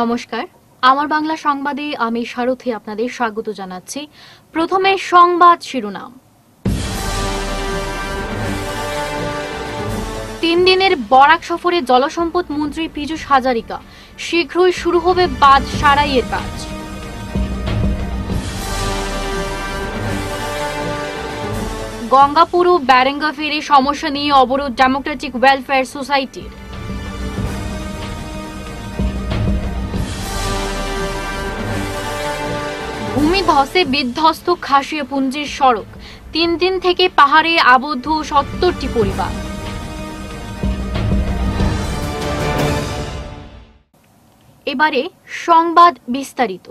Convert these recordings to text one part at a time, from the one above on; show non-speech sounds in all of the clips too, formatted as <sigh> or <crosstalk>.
নমস্কার। আমার বাংলা সংবাদে আমি সারথি আপনাদের স্বাগত জানাচ্ছি। প্রথমে সংবাদ শিরোনাম। তিন দিনের বরাক সফরে জলসম্পদ মন্ত্রী পীযুষ হাজারিকা। শীঘ্রই শুরু হবে বাঁধ সারাইয়ের কাজ। গঙ্গাপুর ও ব্যারেঙ্গা ফেরি সমস্যা নিয়ে অবরোধ ডেমোক্রেটিক ওয়েলফেয়ার সোসাইটির ভূমি ধসে বিধ্বস্ত খাসিয়া পুঞ্জির সড়ক। তিন দিন থেকে পাহাড়ে আবদ্ধ সত্তরটি পরিবার। এবারে সংবাদ বিস্তারিত।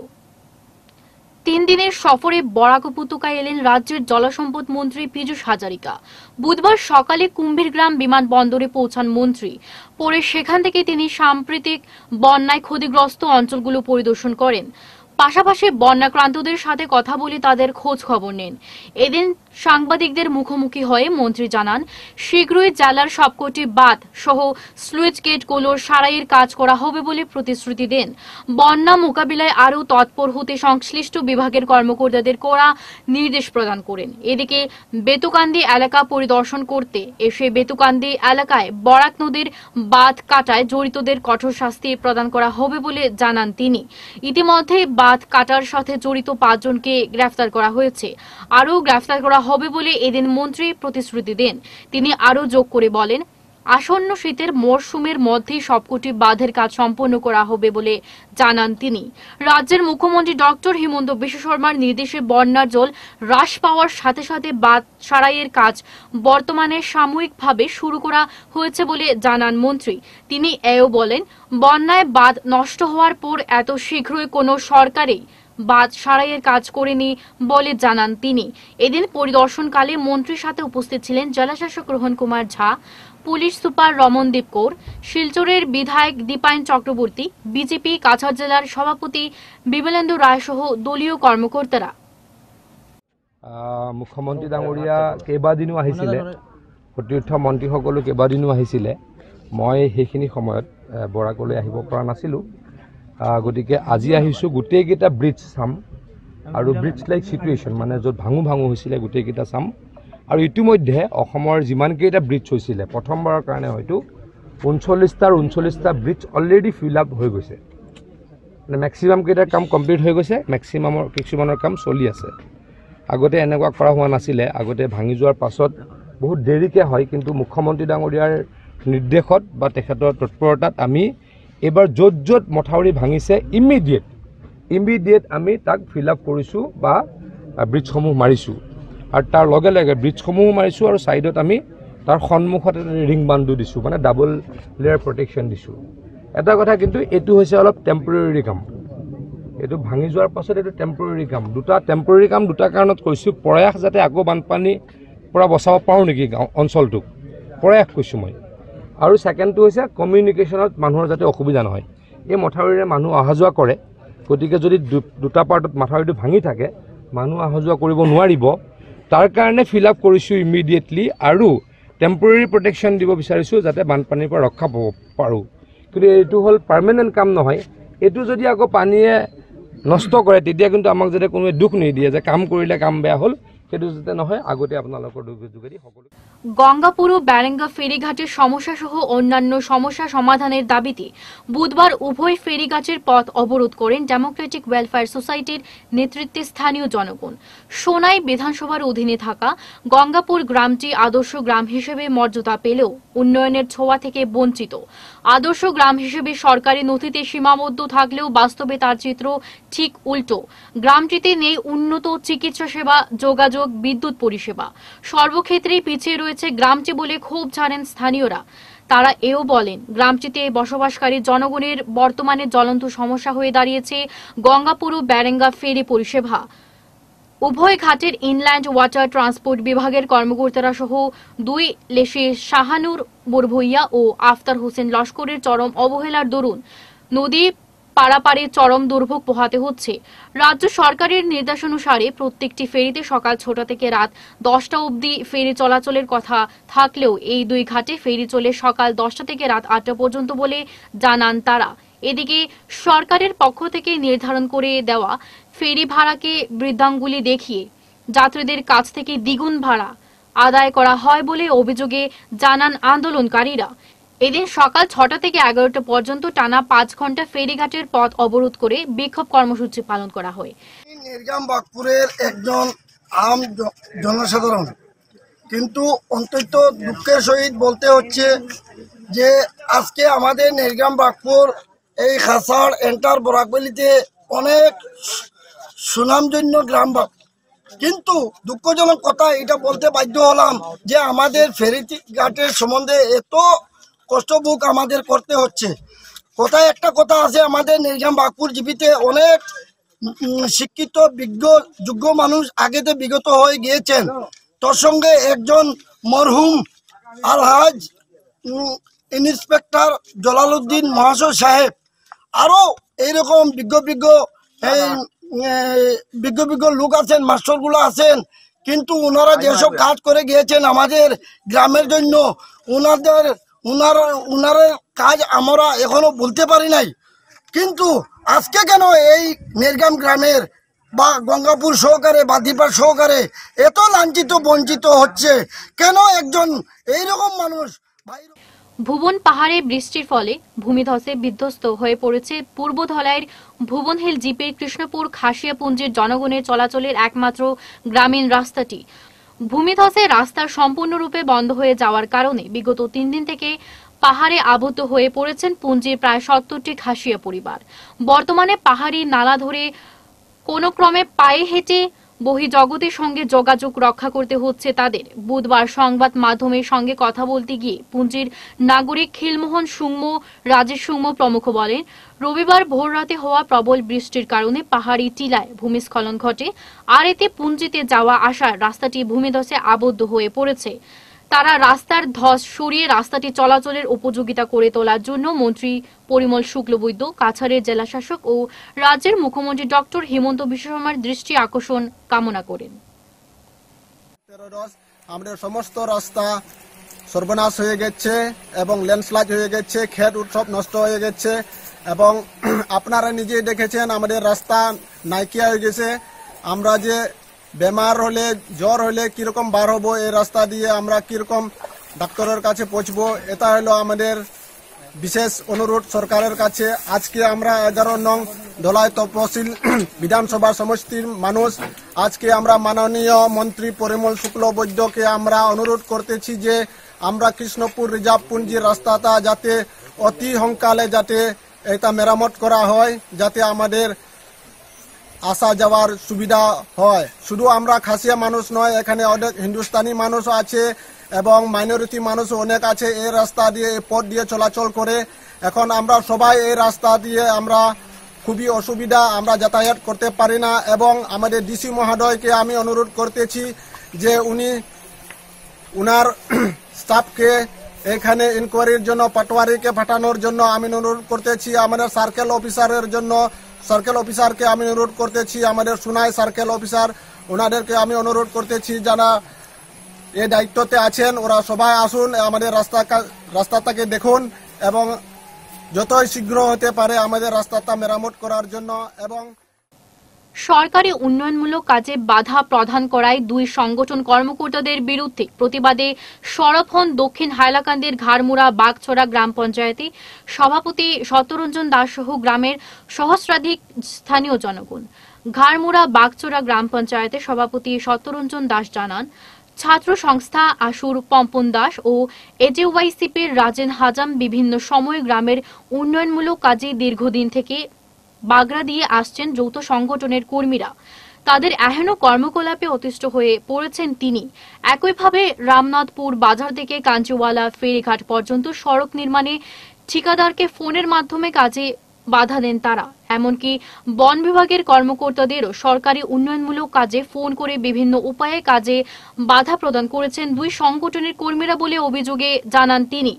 তিন দিনের সফরে বরাক উপত্যকায় এলেন রাজ্যের জলসম্পদ মন্ত্রী পীযূষ হাজারিকা। বুধবার সকালে কুম্ভীরগ্রাম বিমানবন্দরে পৌঁছান মন্ত্রী। পরে সেখান থেকে তিনি সাম্প্রতিক বন্যায় ক্ষতিগ্রস্ত অঞ্চলগুলো পরিদর্শন করেন। পাশাপাশি বন্যাক্রান্তদের সাথে কথা বলে তাদের খোঁজ খবর নেন। এদিন সাংবাদিকদের মুখোমুখি হয়ে মন্ত্রী জানান, শীঘ্রই জেলার সবকটি বাঁধ সহ স্লুইচ গেটগুলোর সারাইয়ের কাজ করা হবে বলে প্রতিশ্রুতি দেন। বন্যা মোকাবিলায় আরও তৎপর হতে সংশ্লিষ্ট বিভাগের কর্মকর্তাদের করা নির্দেশ প্রদান করেন। এদিকে বেতুকান্দি এলাকা পরিদর্শন করতে এসে বেতুকান্দি এলাকায় বরাক নদীর বাঁধ কাটায় জড়িতদের কঠোর শাস্তি প্রদান করা হবে বলে জানান তিনি। ইতিমধ্যে বাঁধ কাটার সাথে জড়িত পাঁচজনকে গ্রেফতার করা হয়েছে। আরও গ্রেফতার করা হবে বলে এদিন মন্ত্রী প্রতিশ্রুতি দেন। তিনি আরও যোগ করে বলেন, আসন্ন শীতের মরশুমের মধ্যেই সবকটি বাঁধের কাজ সম্পন্ন করা হবে বলে জানান তিনি। রাজ্যের মুখ্যমন্ত্রী ডক্টর হিমন্ত বিশ্ব শর্মার নির্দেশে বন্যার জল হ্রাস পাওয়ার সাথে সাথে বাঁধ সারাইয়ের কাজ বর্তমানে সাময়িকভাবে শুরু করা হয়েছে বলে জানান মন্ত্রী। তিনি এও বলেন, বন্যায় বাঁধ নষ্ট হওয়ার পর এত শীঘ্রই কোনো সরকারেই বাদ সারাইয়ের কাজ করেনি বলে জানান তিনি। এদিন পরিদর্শনকালে মন্ত্রীর সাথে উপস্থিত ছিলেন জেলাশাসক রোহন কুমার ঝা পুলিশ সুপার রমনদীপ কৌর শিলচরের বিধায়ক দীপায়ন চক্রবর্তী বিজেপি কাছাড় জেলার সভাপতি বিমলেন্দু রায় সহ দলীয় কর্মকর্তারা। আহ, মুখ্যমন্ত্ৰী ডাঙৰীয়া কেইবাদিনো আহিছিলে সতীৰ্থ মন্ত্ৰীসকলো কেইবাদিনো আহিছিলে। মই সেইখিনি সময়ত বৰাকলৈ আহিব পৰা নাছিলোঁ। গতিকে আজি আহিছোঁ গোটেইকেইটা ব্ৰিজ চাম আৰু ব্ৰিজ লাইক চিটুৱেশ্যন মানে য'ত ভাঙো ভাঙো হৈছিলে গোটেইকেইটা চাম। আৰু ইতিমধ্যে অসমৰ যিমানকেইটা ব্ৰিজ হৈছিলে প্ৰথমবাৰৰ কাৰণে হয়তো ঊনচল্লিছটাৰ ঊনচল্লিছটা ব্ৰিজ অলৰেডি ফিল আপ হৈ গৈছে। মানে মেক্সিমাম কেইটাৰ কাম কমপ্লিট হৈ গৈছে মেক্সিমামৰ কিছুমানৰ কাম চলি আছে। আগতে এনেকুৱা কৰা হোৱা নাছিলে আগতে ভাঙি যোৱাৰ পাছত বহুত দেৰিকৈ হয় কিন্তু মুখ্যমন্ত্ৰী ডাঙৰীয়াৰ নিৰ্দেশত বা তেখেতৰ তৎপৰতাত আমি এইবাৰ য'ত য'ত মথাউৰি ভাঙিছে ইমিডিয়েট ইমিডিয়েট আমি তাক ফিল আপ কৰিছোঁ বা ব্ৰিজসমূহ মাৰিছোঁ। আৰু তাৰ লগে লগে ব্ৰিজসমূহো মাৰিছোঁ আৰু ছাইডত আমি তাৰ সন্মুখত ৰিং বান্ধো দিছোঁ মানে ডাবল লেয়াৰ প্ৰটেকশ্যন দিছোঁ। এটা কথা কিন্তু এইটো হৈছে অলপ টেম্পৰেৰী কাম। এইটো ভাঙি যোৱাৰ পাছত এইটো টেম্পৰেৰী কাম। দুটা টেম্পৰেৰী কাম দুটা কাৰণত কৈছোঁ। প্ৰয়াস যাতে আকৌ বানপানীৰ পৰা বচাব পাৰোঁ নেকি গাঁও অঞ্চলটোক। প্ৰয়াস কৈছোঁ মই। আৰু ছেকেণ্ডটো হৈছে কমিউনিকেশ্যনত মানুহৰ যাতে অসুবিধা নহয়। এই মথাউৰিৰে মানুহ অহা যোৱা কৰে গতিকে যদি দুটা পাৰ্টত মাথাউৰিটো ভাঙি থাকে মানুহ অহা যোৱা কৰিব নোৱাৰিব। তাৰ কাৰণে ফিল আপ কৰিছোঁ ইমিডিয়েটলি আৰু টেম্পৰেৰী প্ৰটেকশ্যন দিব বিচাৰিছোঁ যাতে বানপানীৰ পৰা ৰক্ষা পাব পাৰোঁ। কিন্তু এইটো হ'ল পাৰ্মানেণ্ট কাম নহয়। এইটো যদি আকৌ পানীয়ে নষ্ট কৰে তেতিয়া কিন্তু আমাক যাতে কোনোৱে দুখ নিদিয়ে যে কাম কৰিলে কাম বেয়া হ'ল গঙ্গাপুর ও ব্যারেঙ্গা ফেরিঘাটের সমস্যা সহ অন্যান্য সমস্যা সমাধানের দাবিতে বুধবার উভয় ফেরিঘাটের পথ অবরোধ করেন ডেমোক্রেটিক ওয়েলফেয়ার সোসাইটির নেতৃত্বে স্থানীয় জনগণ। সোনাই বিধানসভার অধীনে থাকা গঙ্গাপুর গ্রামটি আদর্শ গ্রাম হিসেবে মর্যাদা পেলেও উন্নয়নের ছোঁয়া থেকে বঞ্চিত। আদর্শ গ্রাম হিসেবে সরকারি নথিতে সীমাবদ্ধ থাকলেও বাস্তবে তার চিত্র ঠিক উল্টো। গ্রামটিতে নেই উন্নত চিকিৎসা সেবা, যোগাযোগ, বিদ্যুৎ পরিষেবা। সর্বক্ষেত্রেই পিছিয়ে রয়েছে গ্রামটি বলে ক্ষোভ ছাড়েন স্থানীয়রা। তারা এও বলেন, গ্রামটিতে বসবাসকারী জনগণের বর্তমানে জ্বলন্ত সমস্যা হয়ে দাঁড়িয়েছে গঙ্গাপুর ব্যারেঙ্গা ফেরি পরিষেবা। উভয় ঘাটের ইনল্যান্ড ওয়াটার ট্রান্সপোর্ট বিভাগের কর্মকর্তারা সহ দুই লেশে শাহানুর বুরভইয়া ও আফতার হোসেন লস্করের চরম অবহেলার দরুন নদী পারাপারে চরম দুর্ভোগ পোহাতে হচ্ছে। রাজ্য সরকারের নির্দেশানুসারে প্রত্যেকটি ফেরিতে সকাল ছটা থেকে রাত দশটা অবধি ফেরি চলাচলের কথা থাকলেও এই দুই ঘাটে ফেরি চলে সকাল দশটা থেকে রাত আটটা পর্যন্ত বলে জানান তারা। এদিকে সরকারের পক্ষ থেকে নির্ধারণ করে দেওয়া ফেরি ভাড়াকে বৃদ্ধাঙ্গুলি দেখিয়ে যাত্রীদের কাছ থেকে দ্বিগুণ ভাড়া আদায় করা হয় বলে অভিযোগে জানান আন্দোলনকারীরা। এদিন সকাল ছটা থেকে এগারোটা পর্যন্ত টানা পাঁচ ঘণ্টা ফেরিঘাটের পথ অবরোধ করে বিক্ষোভ কর্মসূচি পালন করা হয়। নির্গাম বাগপুরের একজন আম জনসাধারণ, কিন্তু অন্তত দুঃখের সহিত বলতে হচ্ছে যে আজকে আমাদের নির্গাম বাগপুর এই খাসাড় এন্টার বরাকবেলিতে অনেক সুনামজন্য গ্রাম কিন্তু দুঃখজনক কথা, এটা বলতে বাধ্য হলাম যে আমাদের ফেরি ঘাটের সম্বন্ধে এত কষ্টভোগ আমাদের করতে হচ্ছে। কোথায় একটা কথা আছে, আমাদের নির্গাম বাগপুর জীবিতে অনেক শিক্ষিত, বিজ্ঞ, যোগ্য মানুষ আগেতে বিগত হয়ে গিয়েছেন। তোর সঙ্গে একজন মরহুম আলহাজ ইন্সপেক্টর জলালউদ্দিন মহাশয় সাহেব আরও এইরকম বিজ্ঞ বিজ্ঞ এই বিজ্ঞ বিজ্ঞ লোক আছেন মাস্টারগুলো আছেন কিন্তু ওনারা যেসব কাজ করে গিয়েছেন আমাদের গ্রামের জন্য ওনাদের ওনার ওনারের কাজ আমরা এখনও বলতে পারি নাই। কিন্তু আজকে কেন এই নির্গাম গ্রামের বা গঙ্গাপুর সহকারে বা দীপার সহকারে এত লাঞ্ছিত বঞ্চিত হচ্ছে? কেন একজন এইরকম মানুষ ভুবন পাহাড়ে বৃষ্টির ফলে ভূমিধসে বিধ্বস্ত হয়ে পড়েছে পূর্ব ধলাইয়ের ভুবনহিল জিপের কৃষ্ণপুর খাসিয়াপুঞ্জের জনগণের চলাচলের একমাত্র গ্রামীণ রাস্তাটি। ভূমিধসে রাস্তা সম্পূর্ণরূপে বন্ধ হয়ে যাওয়ার কারণে বিগত তিন দিন থেকে পাহাড়ে আবদ্ধ হয়ে পড়েছেন পুঞ্জির প্রায় সত্তরটি খাসিয়া পরিবার। বর্তমানে পাহাড়ি নালা ধরে কোনো ক্রমে পায়ে হেঁটে বহির্জগতের সঙ্গে যোগাযোগ রক্ষা করতে হচ্ছে তাদের। বুধবার সংবাদ মাধ্যমের সঙ্গে কথা বলতে গিয়ে পুঞ্জির নাগরিক খিলমোহন সুংম রাজেশ সুংম প্রমুখ বলেন, রবিবার ভোররাতে হওয়া প্রবল বৃষ্টির কারণে পাহাড়ি টিলায় ভূমিস্খলন ঘটে। আর এতে পুঞ্জিতে যাওয়া আসার রাস্তাটি ভূমিধসে আবদ্ধ হয়ে পড়েছে। তারা রাস্তার ধস সরিয়ে রাস্তাটি চলাচলের উপযোগিতা করে তোলার জন্য মন্ত্রী পরিমল শুক্লবৈদ্য কাছাড়ের জেলাশাসক ও রাজ্যের মুখ্যমন্ত্রী ডক্টর হিমন্ত বিশ্ব শর্মার দৃষ্টি আকর্ষণ কামনা করেন। আমাদের সমস্ত রাস্তা সর্বনাশ হয়ে গেছে এবং ল্যান্ডস্লাইড হয়ে গেছে ক্ষেত উৎসব নষ্ট হয়ে গেছে এবং <clears throat> আপনারা নিজেই দেখেছেন আমাদের রাস্তা নাইকিয়া হয়ে গেছে। আমরা যে বেমার হলে, জ্বর হলে কীরকম বার হব, এই রাস্তা দিয়ে আমরা কীরকম ডাক্তারের কাছে পৌঁছবো, এটা হলো আমাদের বিশেষ অনুরোধ সরকারের কাছে। আজকে আমরা এগারো নং ধলাই তপশিল <clears throat> বিধানসভা সমষ্টির মানুষ। আজকে আমরা মাননীয় মন্ত্রী পরিমল শুক্ল বৈদ্যকে আমরা অনুরোধ করতেছি যে আমরা কৃষ্ণপুর রিজার্ভ পুঞ্জির রাস্তাটা যাতে অতি সংকালে যাতে এটা মেরামত করা হয়, যাতে আমাদের আসা যাওয়ার সুবিধা হয়। শুধু আমরা খাসিয়া মানুষ নয়, এখানে অনেক হিন্দুস্তানি মানুষও আছে এবং মাইনরিটি মানুষও অনেক আছে। এই রাস্তা দিয়ে, এই পথ দিয়ে চলাচল করে। এখন আমরা সবাই এই রাস্তা দিয়ে আমরা খুবই অসুবিধা, আমরা যাতায়াত করতে পারি না এবং আমাদের ডিসি মহোদয়কে আমি অনুরোধ করতেছি যে উনি উনার <clears throat> স্টাফকে এখানে ইনকোয়ারির জন্য, পাটোয়ারিকে পাঠানোর জন্য আমি অনুরোধ করতেছি। আমাদের সার্কেল অফিসারের জন্য সার্কেল অফিসারকে আমি অনুরোধ করতেছি, আমাদের সোনাই সার্কেল অফিসার, ওনাদেরকে আমি অনুরোধ করতেছি, যারা এ দায়িত্বতে আছেন, ওরা সবাই আসুন, আমাদের রাস্তা রাস্তাটাকে দেখুন এবং যতই শীঘ্র হতে পারে আমাদের রাস্তাটা মেরামত করার জন্য এবং সরকারি উন্নয়নমূলক কাজে বাধা প্রদান করায় দুই সংগঠন কর্মকর্তাদের বিরুদ্ধে প্রতিবাদে সরব হন দক্ষিণ হাইলাকান্দির ঘাড়মুড়া বাগছড়া গ্রাম পঞ্চায়েতে সভাপতি শতরঞ্জন দাস সহ গ্রামের সহস্রাধিক স্থানীয় জনগণ। ঘাড়মুড়া বাগচোরা গ্রাম পঞ্চায়েতের সভাপতি শতরঞ্জন দাস জানান, ছাত্র সংস্থা আশুর পম্পন দাস ও এজেওয়াইসিপির রাজেন হাজাম বিভিন্ন সময় গ্রামের উন্নয়নমূলক কাজে দীর্ঘদিন থেকে বাগড়া দিয়ে আসছেন যৌথ সংগঠনের কর্মীরা। তাদের এহেন কর্মকলাপে অতিষ্ঠ হয়ে পড়েছেন তিনি। একইভাবে রামনাথপুর বাজার থেকে কাঞ্চিওয়ালা ফেরিঘাট পর্যন্ত সড়ক নির্মাণে ঠিকাদারকে ফোনের মাধ্যমে কাজে বাধা দেন তারা। এমনকি বন বিভাগের কর্মকর্তাদেরও সরকারি উন্নয়নমূলক কাজে ফোন করে বিভিন্ন উপায়ে কাজে বাধা প্রদান করেছেন দুই সংগঠনের কর্মীরা বলে অভিযোগে জানান তিনি।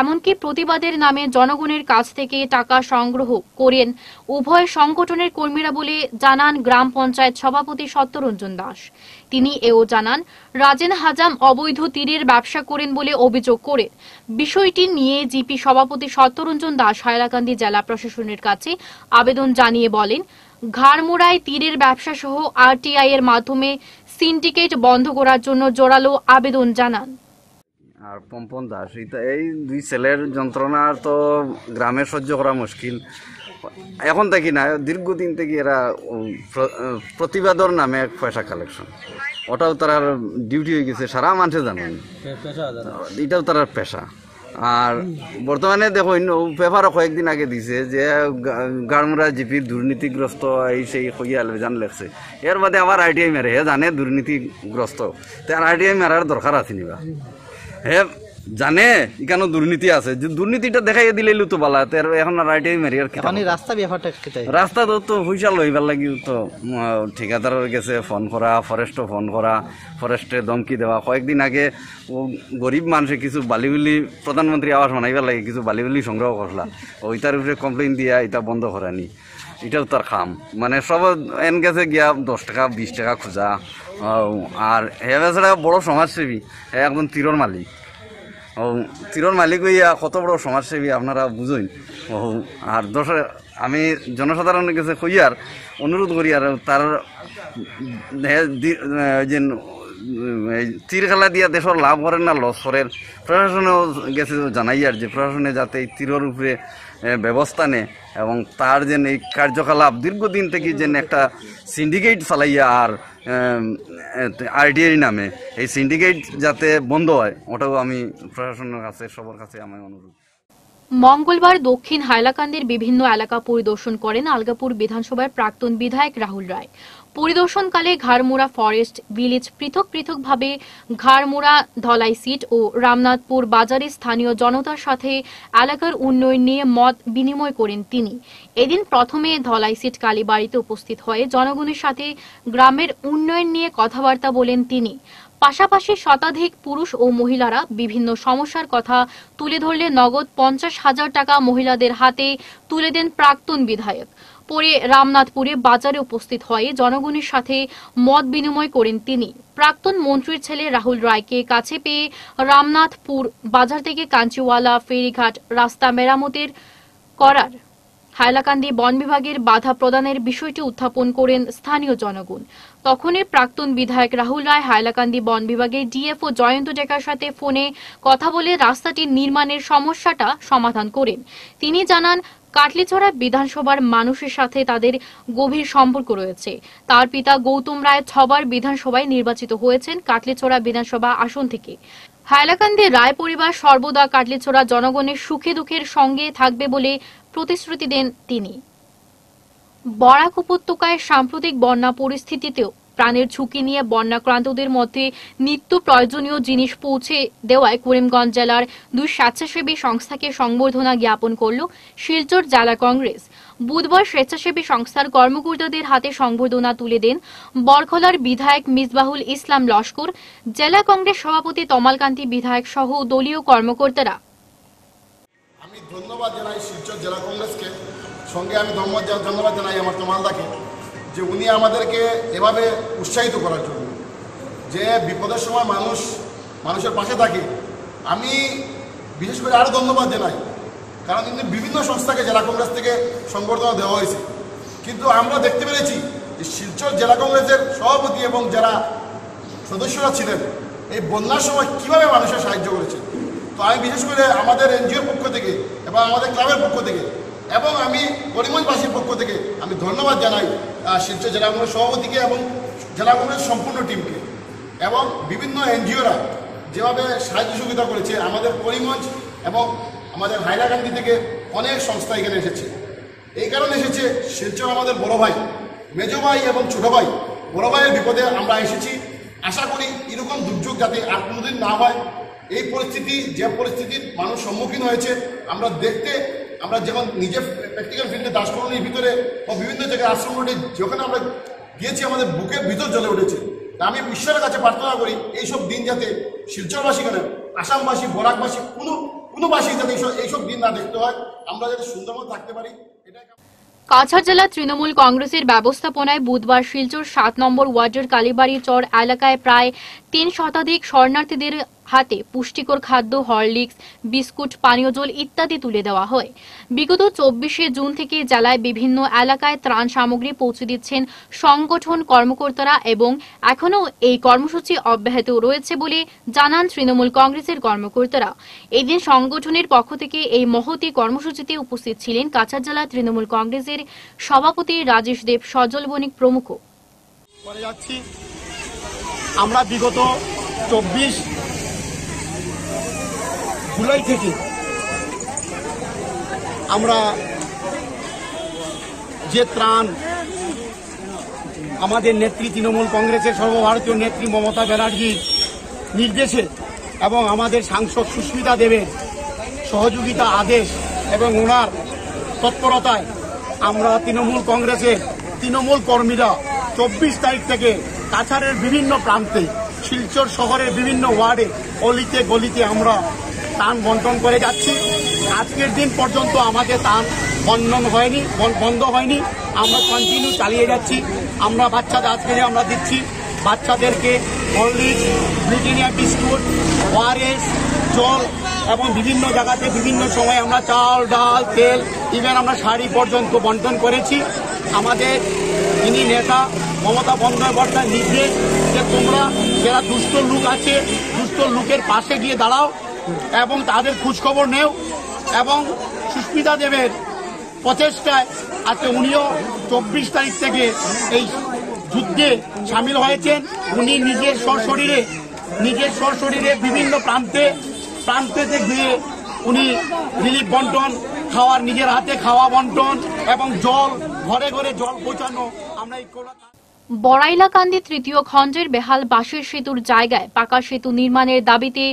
এমনকি প্রতিবাদের নামে জনগণের কাছ থেকে টাকা সংগ্রহ করেন উভয় সংগঠনের কর্মীরা বলে জানান গ্রাম পঞ্চায়েত সভাপতি সত্যরঞ্জন দাস। তিনি এও জানান, রাজেন হাজাম অবৈধ তীরের ব্যবসা করেন বলে অভিযোগ করে। বিষয়টি নিয়ে জিপি সভাপতি সত্যরঞ্জন দাস হাইলাকান্দি জেলা প্রশাসনের কাছে আবেদন জানিয়ে বলেন, ঘাড়মোড়ায় তীরের ব্যবসা সহ আরটিআই এর মাধ্যমে সিন্ডিকেট বন্ধ করার জন্য জোরালো আবেদন জানান। আর পম্পন দাস এই দুই ছেলের যন্ত্রণা তো গ্রামে সহ্য করা মুশকিল। এখন থেকে না, দীর্ঘদিন থেকে এরা প্রতিবাদর নামে এক পয়সা কালেকশন ওটাও তার ডিউটি হয়ে গেছে, সারা মানুষে জানেন। এটাও তার পেশা। আর বর্তমানে দেখো পেপারও কয়েকদিন আগে দিছে যে গাড়মুড়া জিপির দুর্নীতিগ্রস্ত, এই সেই হইয়া জান লেখছে। এর বাদে আবার আইটিআই মেরে হে জানে দুর্নীতিগ্রস্ত। তার আইটিআই মেরার দরকার আছে নিবা। হে জানে এখানে দুর্নীতি আছে। যে দুর্নীতিটা দেখাই দিলে তো বালা তার এখন আর আইটিআই মেরি আর মানে রাস্তা ব্যাপারটা রাস্তা তো তো পয়সা লইবার লাগি তো উম, ঠিকাদারের কাছে ফোন করা ফরেস্টও ফোন করা ফরেস্টে ধমকি দেওয়া। কয়েকদিন আগে ও গরিব মানুষে কিছু বালিগুলি প্রধানমন্ত্রী আবাস বানাইবার লাগে কিছু বালিগুলি সংগ্রহ করলা। ওইটার উপরে কমপ্লেন দিয়া এটা বন্ধ করানি। এটাও তার খাম। মানে সব এন গেছে গিয়া দশ টাকা, বিশ টাকা খোঁজা। আর হে বেচারা বড় সমাজসেবী হে একদম তীরর মালিক। ও তীরর মালিক হইয়া কত বড় সমাজসেবী আপনারা বুঝুন। ও আর দশ আমি জনসাধারণের কাছে কইয়ার অনুরোধ করি আর তার যে তীর খেলা দিয়া দেশের লাভ করেন না, লস করেন। প্রশাসনেও গেছে জানাইয়ার যে, প্রশাসনে যাতে এই তীরের উপরে ব্যবস্থা নেয় এবং তার যেন এই কার্যকলাপ, দীর্ঘদিন থেকে যেন একটা সিন্ডিকেট চালাইয়া আর আরটিআই নামে, এই সিন্ডিকেট যাতে বন্ধ হয়, ওটাও আমি প্রশাসনের কাছে, সবার কাছে আমার অনুরোধ। মঙ্গলবার দক্ষিণ হাইলাকান্দির বিভিন্ন এলাকা পরিদর্শন করেন আলগাপুর বিধানসভার প্রাক্তন বিধায়ক রাহুল রায়। পরিদর্শনকালে ঘাড়মোড়া ফরেস্ট ভিলেজ পৃথক পৃথকভাবে ঘাড়মোড়া ধলাই সিট ও রামনাথপুর বাজারে স্থানীয় জনতার সাথে এলাকার উন্নয়ন নিয়ে মত বিনিময় করেন তিনি। এদিন প্রথমে ধলাই সিট কালীবাড়িতে উপস্থিত হয়ে জনগণের সাথে গ্রামের উন্নয়ন নিয়ে কথাবার্তা বলেন তিনি। পাশাপাশি শতাধিক পুরুষ ও মহিলারা বিভিন্ন সমস্যার কথা তুলে ধরলে নগদ পঞ্চাশ হাজার টাকা মহিলাদের হাতে তুলে দেন প্রাক্তন বিধায়ক। পরে রামনাথপুরে বাজারে উপস্থিত হয়ে জনগণের সাথে মত বিনিময় করেন তিনি। প্রাক্তন মন্ত্রীর ছেলে রাহুল রায়কে কাছে পেয়ে রামনাথপুর বাজার থেকে কাঞ্চিওয়ালা, ফেরিঘাট, রাস্তা মেরামতের করার হাইলাকান্দি বন বিভাগের বাধা প্রদানের বিষয়টি উত্থাপন করেন স্থানীয় জনগণ। তখনই প্রাক্তন বিধায়ক রাহুল রায় হাইলাকান্দি বন বিভাগের ডিএফও জয়ন্ত ডেকার সাথে ফোনে কথা বলে রাস্তাটির নির্মাণের সমস্যাটা সমাধান করেন। তিনি জানান, কাটলিছড়া বিধানসভার মানুষের সাথে তাদের গভীর সম্পর্ক রয়েছে। তার পিতা গৌতম রায় ছবার বিধানসভায় নির্বাচিত হয়েছেন কাটলিছড়া বিধানসভা আসন থেকে। হাইলাকান্দি রায় পরিবার সর্বদা কাটলিছড়া জনগণের সুখে দুঃখের সঙ্গে থাকবে বলে প্রতিশ্রুতি দেন তিনি। বরাক উপত্যকায় সাম্প্রতিক বন্যা পরিস্থিতিতেও প্রাণের ঝুঁকি নিয়ে বন্যাক্রান্তদের মধ্যে নিত্য প্রয়োজনীয় জিনিস পৌঁছে দেওয়ায় করিমগঞ্জ জেলার দুই স্বেচ্ছাসেবী সংস্থাকে সংবর্ধনা জ্ঞাপন করল শিলচর জেলা কংগ্রেস। বুধবার স্বেচ্ছাসেবী সংস্থার কর্মকর্তাদের হাতে সংবর্ধনা তুলে দেন বরখলার বিধায়ক মিসবাহুল ইসলাম লস্কর, জেলা কংগ্রেস সভাপতি তমালকান্তি বিধায়ক সহ দলীয় কর্মকর্তারা। আমি ধন্যবাদ জানাই শিলচর জেলা কংগ্রেসকে। সঙ্গে আমি ধন্যবাদ জানাই আমার তোমালদাকে, যে উনি আমাদেরকে এভাবে উৎসাহিত করার জন্য, যে বিপদের সময় মানুষ মানুষের পাশে থাকে। আমি বিশেষ করে আরও ধন্যবাদ জানাই কারণ কিন্তু বিভিন্ন সংস্থাকে জেলা কংগ্রেস থেকে সংবর্ধনা দেওয়া হয়েছে। কিন্তু আমরা দেখতে পেরেছি যে শিলচর জেলা কংগ্রেসের সভাপতি এবং যারা সদস্যরা ছিলেন, এই বন্যার সময় কীভাবে মানুষের সাহায্য করেছে তো আমি বিশেষ করে আমাদের এনজিওর পক্ষ থেকে এবং আমাদের ক্লাবের পক্ষ থেকে এবং আমি করিমগঞ্জবাসীর পক্ষ থেকে আমি ধন্যবাদ জানাই শিলচর জেলা কংগ্রেস সভাপতিকে এবং জেলা কংগ্রেস সম্পূর্ণ টিমকে এবং বিভিন্ন এনজিওরা যেভাবে সাহায্য সুবিধা করেছে, আমাদের করিমগঞ্জ এবং আমাদের হাইলাকান্দি থেকে অনেক সংস্থা এখানে এসেছে। এই কারণে এসেছে শিলচর আমাদের বড় ভাই, মেজো ভাই এবং ছোট ভাই। বড় ভাইয়ের বিপদে আমরা এসেছি। আশা করি এরকম দুর্যোগ যাতে আর কোনোদিন না হয়, এই পরিস্থিতি, যে পরিস্থিতির মানুষ সম্মুখীন হয়েছে, আমরা দেখতে, আমরা যখন নিজে প্র্যাকটিক্যাল ফিল্ডে দাসকরণীর ভিতরে বা বিভিন্ন জায়গায় আশ্রম রোডে যেখানে আমরা গিয়েছি, আমাদের বুকের ভিতর জ্বলে উঠেছে। তা আমি ঈশ্বরের কাছে প্রার্থনা করি, এইসব দিন যাতে শিলচরবাসী কেন, আসামবাসী, বরাকবাসী কোনো যাতে এইসব দিন না দেখতে হয়। আমরা যাতে সুন্দরভাবে থাকতে পারি কাছাড় জেলা তৃণমূল কংগ্রেসের ব্যবস্থাপনায় বুধবার শিলচর সাত নম্বর ওয়ার্ডের কালীবাড়ি চর এলাকায় প্রায় তিন শতাধিক শরণার্থীদের হাতে পুষ্টিকর খাদ্য, হরলিক্স, বিস্কুট, পানীয় জল ইত্যাদি তুলে দেওয়া হয়। বিগত চব্বিশে জুন থেকে জেলায় বিভিন্ন এলাকায় ত্রাণ সামগ্রী পৌঁছে দিচ্ছেন সংগঠন কর্মকর্তারা এবং এখনও এই কর্মসূচি অব্যাহত রয়েছে বলে জানান তৃণমূল কংগ্রেসের কর্মকর্তারা। এদিন সংগঠনের পক্ষ থেকে এই মহতি কর্মসূচিতে উপস্থিত ছিলেন কাছাড় জেলা তৃণমূল কংগ্রেসের সভাপতি রাজেশ দেব, সজল বণিক প্রমুখ। আমরা বিগত চব্বিশ জুলাই থেকে আমরা যে ত্রাণ আমাদের নেত্রী তৃণমূল কংগ্রেসের সর্বভারতীয় নেত্রী মমতা ব্যানার্জির নির্দেশে এবং আমাদের সাংসদ সুস্মিতা দেবের সহযোগিতা আদেশ এবং ওনার তৎপরতায় আমরা তৃণমূল কংগ্রেসের তৃণমূল কর্মীরা চব্বিশ তারিখ থেকে কাছাড়ের বিভিন্ন প্রান্তে, শিলচর শহরের বিভিন্ন ওয়ার্ডে অলিতে গলিতে আমরা তান বন্টন করে যাচ্ছি। আজকের দিন পর্যন্ত আমাদের তান বন্টন হয়নি, বন- বন্ধ হয়নি। আমরা কন্টিনিউ চালিয়ে যাচ্ছি। আমরা বাচ্চাদের, আজকে আমরা দিচ্ছি, বাচ্চাদেরকে হরলিক্স ব্রিটানিয়া বিস্কুট ওয়ারেস জল এবং বিভিন্ন জায়গাতে বিভিন্ন সময় আমরা চাল, ডাল, তেল ইভেন আমরা শাড়ি পর্যন্ত বন্টন করেছি। আমাদের ইনি নেতা মমতা বন্দ্যোপাধ্যায় নির্দেশ যে তোমরা যারা দুষ্ট লোক আছে, দুষ্ট লোকের পাশে গিয়ে দাঁড়াও এবং তাদের খোঁজখবর নেও এবং সুস্মিতা দেবের প্রচেষ্টায় আজকে উনিও চব্বিশ তারিখ থেকে এই যুদ্ধে সামিল হয়েছেন। উনি নিজের সশরীরে নিজের সশরীরে বিভিন্ন প্রান্তে প্রান্তেতে গিয়ে উনি রিলিফ বন্টন, খাওয়ার নিজের হাতে খাওয়া বন্টন এবং জল, ঘরে ঘরে জল পৌঁছানো। আমরা এই বড়াইলাকান্দি তৃতীয় খণ্ডের বেহাল বাঁশের সেতুর জায়গায় পাকা সেতু নির্মাণের দাবিতে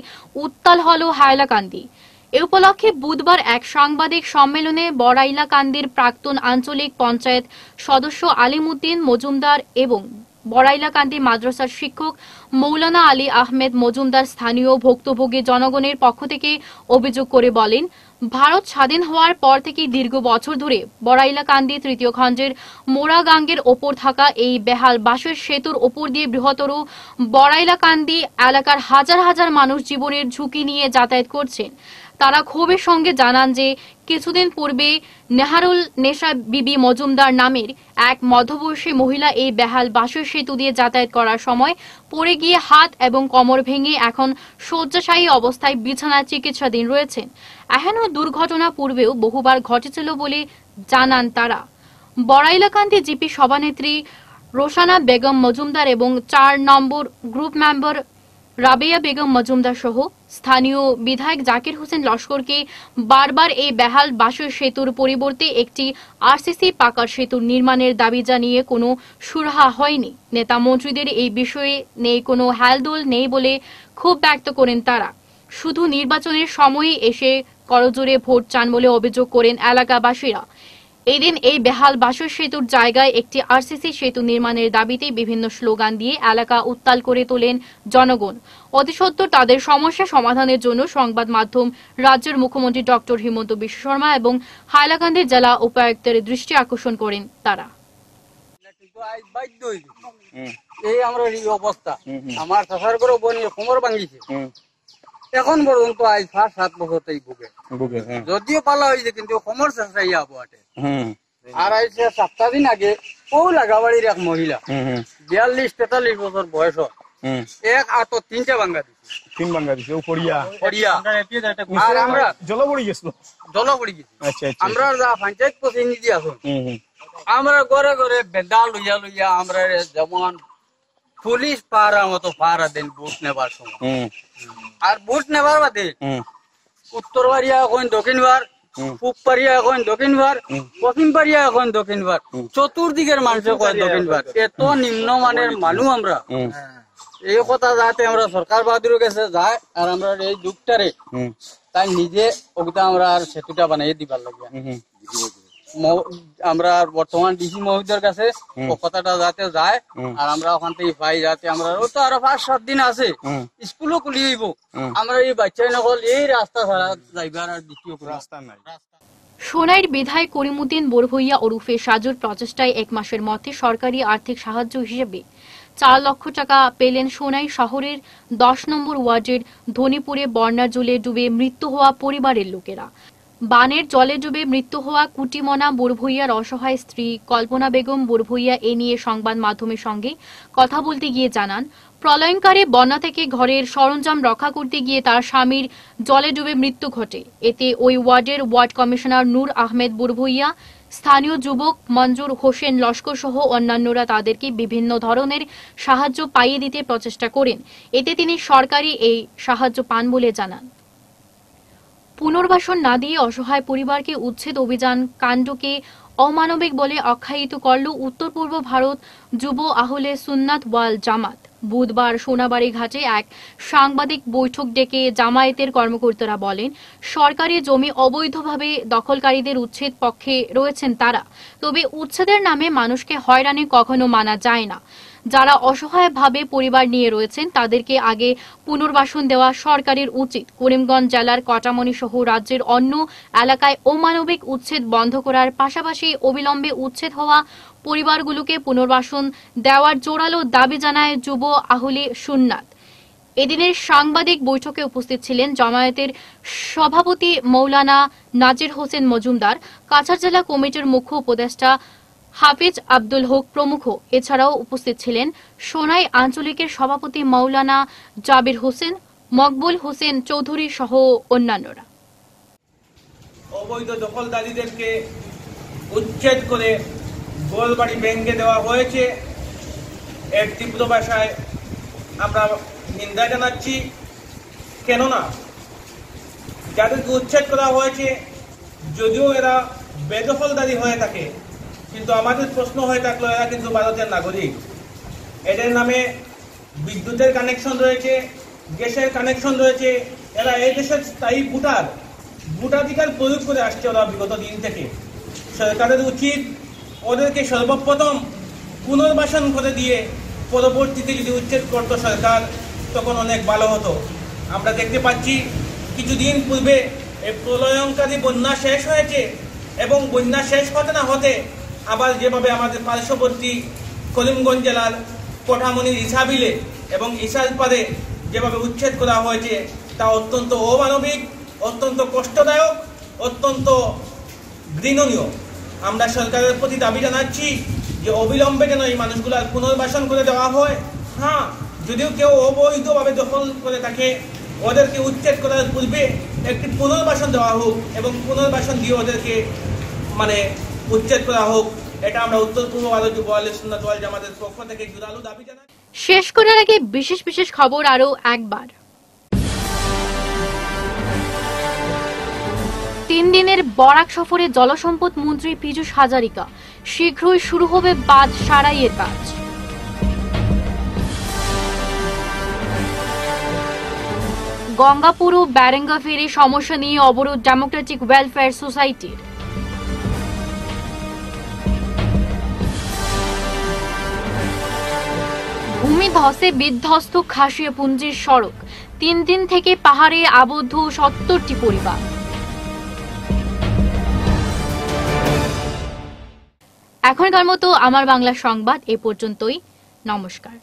উত্তাল হল হায়লাকান্দি। এ উপলক্ষে বুধবার এক সাংবাদিক সম্মেলনে বড়াইলাকান্দির প্রাক্তন আঞ্চলিক পঞ্চায়েত সদস্য আলিমুদ্দিন মজুমদার এবং বড়াইলাকান্দি মাদ্রাসার শিক্ষক মৌলানা আলী আহমেদ মজুমদার স্থানীয় ভুক্তভোগী জনগণের পক্ষ থেকে অভিযোগ করে বলেন, ভারত স্বাধীন হওয়ার পর থেকে দীর্ঘ বছর ধরে বড়াইলাকান্দি তৃতীয় খণ্ডের মোরাগাঙ্গের ওপর থাকা এই বেহাল বাঁশের সেতুর ওপর দিয়ে বৃহত্তর বড়াইলাকান্দি এলাকার হাজার হাজার মানুষ জীবনের ঝুঁকি নিয়ে যাতায়াত করছেন। তারা ক্ষোভের সঙ্গে জানান যে কিছুদিন পূর্বে নেহারুল নেশা বিবি মজুমদার নামের এক মধ্যবয়সী মহিলা এই বেহাল বাঁশের সেতু দিয়ে যাতায়াত করার সময় পড়ে গিয়ে হাত এবং কোমর ভেঙে এখন শয্যাশায়ী অবস্থায় বিছানায় চিকিৎসাধীন রয়েছেন। এহেন দুর্ঘটনা পূর্বেও বহুবার ঘটেছিল বলে জানান তারা। বড়াইলাকান্দি জিপি সভানেত্রী রোশানা বেগম মজুমদার এবং চার number group member Rabeya Begum Majumdar সহ স্থানীয় বিধায়ক জাকির হোসেন লস্করকে বারবার এই বেহাল বাঁশের সেতুর পরিবর্তে একটি আরসিসি পাকার সেতুর নির্মাণের দাবি জানিয়ে কোনো সুরাহা হয়নি। নেতা মন্ত্রীদের এই বিষয়ে নেই, কোনো হেলদোল নেই বলে ক্ষোভ ব্যক্ত করেন তারা। শুধু নির্বাচনের সময়ে এসে করজোরে ভোট চান বলে অভিযোগ করেন এলাকাবাসীরা। এদিন এই বেহাল বাসর সেতুর জায়গায় একটি আরসিসি সেতু নির্মাণের দাবিতে বিভিন্ন স্লোগান দিয়ে এলাকা উত্তাল করে তোলেন জনগণ। অতিসত্বর তাদের সমস্যা সমাধানের জন্য সংবাদ মাধ্যম রাজ্যের মুখ্যমন্ত্রী ডক্টর হিমন্ত বিশ্ব শর্মা এবং হাইলাকান্দি জেলা উপায়ুক্তের দৃষ্টি আকর্ষণ করেন তারা। এই আমরা এই অবস্থা। আমার চাষার করে বনি কোমর ভাঙিছে। এখন পর্যন্ত আজ পাঁচ সাত বছর তাই ভুগে। যদিও পালা হয়েছে কিন্তু কোমর চাষাই আবহাটে আর সাতটা দিন আগে ও লাগাবাড়ির এক মহিলা বিয়াল্লিশ তেতাল্লিশ বছর বয়স এক আত তিনটা ভাঙ্গা দিছে। তিন বাঙ্গা দিছে ও পড়িয়া পড়িয়া আর আমরা জল পড়ি গেছিল। জল পড়ি গেছি আচ্ছা আচ্ছা। আমরা যা পঞ্চায়েত প্রতিনিধি আছো আমরা ঘরে ঘরে বেদা লইয়া লইয়া আমরা যেমন পুলিশ পাহারা মতো পাহারা দেন বুট নেবার সময়। আর বুট নেবার বাদে উত্তর পারিয়া এখন দক্ষিণ বার পূব পারিয়া এখন দক্ষিণ বার পশ্চিম পারিয়া এখন দক্ষিণ বার চতুর্দিকের মানুষ কয় দক্ষিণ বার এত নিম্নমানের মানুষ আমরা। এই কথা যাতে আমরা সরকার বাহাদুরের কাছে যায় আর আমরা এই যুগটারে তাই নিজে ওগুলা আমরা আর সেতুটা বানাই দিবার লাগে আমরা বর্তমান ডিসি মহোদয়ের কাছে ও কথাটা যাতে যায় আর আমরা ওখান থেকে পাই যাতে আমরা ও তো আরও পাঁচ সাত দিন আছে। স্কুলও খুলি হইব। আমরা এই বাচ্চাই নকল এই রাস্তা ছাড়া যাইবার আর দ্বিতীয় রাস্তা নাই। সোনাইর বিধায়ক করিমুদ্দিন বড়ভইয়া ওরুফে সাজুর প্রচেষ্টায় এক মাসের মধ্যে সরকারি আর্থিক সাহায্য হিসেবে চার লক্ষ টাকা পেলেন সোনাই শহরের দশ নম্বর ওয়ার্ডের ধনীপুরে বন্যার জলে ডুবে মৃত্যু হওয়া পরিবারের লোকেরা। বানের জলে ডুবে মৃত্যু হওয়া কুটিমনা বুড়ভইয়ার অসহায় স্ত্রী কল্পনা বেগম বুড়ভইয়া এ নিয়ে সংবাদ মাধ্যমের সঙ্গে কথা বলতে গিয়ে জানান, প্রলয়ঙ্কারে বন্যা থেকে ঘরের সরঞ্জাম রক্ষা করতে গিয়ে তার স্বামীর জলে ডুবে মৃত্যু ঘটে। এতে ওই ওয়ার্ডের ওয়ার্ড কমিশনার নূর আহমেদ বুড়ভইয়া, স্থানীয় যুবক মঞ্জুর হোসেন লস্কর সহ অন্যান্যরা তাদেরকে বিভিন্ন ধরনের সাহায্য পাইয়ে দিতে প্রচেষ্টা করেন। এতে তিনি সরকারি এই সাহায্য পান বলে জানান। পুনর্বাসন না দিয়ে অসহায় পরিবারকে উচ্ছেদ অভিযান কাণ্ডকে অমানবিক বলে আখ্যায়িত করল উত্তর পূর্ব ভারত যুব আহলে সুন্নাত ওয়াল জামাত। বুধবার সোনাবাড়ি ঘাটে এক সাংবাদিক বৈঠক ডেকে জামায়াতের কর্মকর্তারা বলেন, সরকারি জমি অবৈধভাবে দখলকারীদের উচ্ছেদ পক্ষে রয়েছেন তারা। তবে উচ্ছেদের নামে মানুষকে হয়রানি কখনো মানা যায় না। যারা অসহায়ভাবে পরিবার নিয়ে রয়েছেন, তাদেরকে আগে পুনর্বাসন দেওয়া সরকারের উচিত। করিমগঞ্জ জেলার কটামণি সহ রাজ্যের অন্য এলাকায় অমানবিক উচ্ছেদ বন্ধ করার পাশাপাশি অবিলম্বে উচ্ছেদ হওয়া পরিবারগুলোকে পুনর্বাসন দেওয়ার জোরালো দাবি জানায় যুব আহলে সুন্নাত। এদিনের সাংবাদিক বৈঠকে উপস্থিত ছিলেন জামায়াতের সভাপতি মৌলানা নাজির হোসেন মজুমদার। কাছাড় জেলা কমিটির মুখ্য উপদেষ্টা হাফিজ আব্দুল হক প্রমুখ। এছাড়াও উপস্থিত ছিলেন সোনাই আঞ্চলিকের সভাপতি মাওলানা জাবির হোসেন, মকবুল হোসেন চৌধুরী সহ অন্যান্যরা। অবৈধ দখলদারীদেরকে উচ্ছেদ করে গোলবাড়ি ব্যাংকে দেওয়া হয়েছে। এর তীব্র ভাষায় আমরা নিন্দা জানাচ্ছি। কেননা, যাদেরকে উচ্ছেদ করা হয়েছে, যদিও এরা বেদখলদারি হয়ে থাকে কিন্তু আমাদের প্রশ্ন হয়ে থাকল এরা কিন্তু ভারতের নাগরিক। এদের নামে বিদ্যুতের কানেকশন রয়েছে, গ্যাসের কানেকশন রয়েছে, এরা এই দেশের স্থায়ী ভোটার। ভোটাধিকার প্রয়োগ করে আসছে ওরা বিগত দিন থেকে। সরকারের উচিত ওদেরকে সর্বপ্রথম পুনর্বাসন করে দিয়ে পরবর্তীতে যদি উচ্ছেদ করতো সরকার, তখন অনেক ভালো হতো। আমরা দেখতে পাচ্ছি, কিছুদিন পূর্বে এই প্রলয়ঙ্কারী বন্যা শেষ হয়েছে এবং বন্যা শেষ হতে না হতে আবার যেভাবে আমাদের পার্শ্ববর্তী করিমগঞ্জ জেলার কোঠামণির ইসাবিলে এবং ইসালপাড়ে যেভাবে উচ্ছেদ করা হয়েছে, তা অত্যন্ত অমানবিক, অত্যন্ত কষ্টদায়ক, অত্যন্ত ঘৃণনীয় আমরা সরকারের প্রতি দাবি জানাচ্ছি যে অবিলম্বে যেন এই মানুষগুলার পুনর্বাসন করে দেওয়া হয়। হ্যাঁ যদিও কেউ অবৈধভাবে দখল করে থাকে, ওদেরকে উচ্ছেদ করার পূর্বে একটি পুনর্বাসন দেওয়া হোক এবং পুনর্বাসন দিয়ে ওদেরকে মানে উচ্ছেদ করা হোক, এটা আমরা উত্তর পূর্ব জামাতের পক্ষ থেকে জোরালো দাবি জানাই। শেষ করার আগে বিশেষ বিশেষ খবর আরও একবার। তিন দিনের বরাক সফরে জলসম্পদ মন্ত্রী পীযূষ হাজারিকা। শীঘ্রই শুরু হবে বাঁধ সারাইয়ের কাজ। গঙ্গাপুর ও ব্যারেঙ্গা ফেরি সমস্যা নিয়ে অবরোধ ডেমোক্রেটিক ওয়েলফেয়ার সোসাইটির ভূমি ধসে বিধ্বস্ত খাসিয়া পুঞ্জির সড়ক। তিন দিন থেকে পাহাড়ে আবদ্ধ সত্তরটি পরিবার। এখনকার মতো আমার বাংলা সংবাদ এ পর্যন্তই। নমস্কার।